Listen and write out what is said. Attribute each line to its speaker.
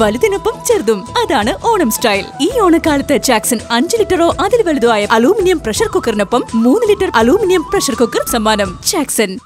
Speaker 1: വലുതിനൊപ്പം ചെറുതും. അതാണ് ഓണം സ്റ്റൈൽ. ഈ ഓണക്കാലത്ത് ജാക്സൺ അഞ്ച് ലിറ്ററോ അതിൽ വലുതോ ആയ അലൂമിനിയം പ്രഷർ കുക്കറിനൊപ്പം മൂന്ന് ലിറ്റർ അലൂമിനിയം പ്രഷർ കുക്കർ സമ്മാനം. ജാക്സൺ.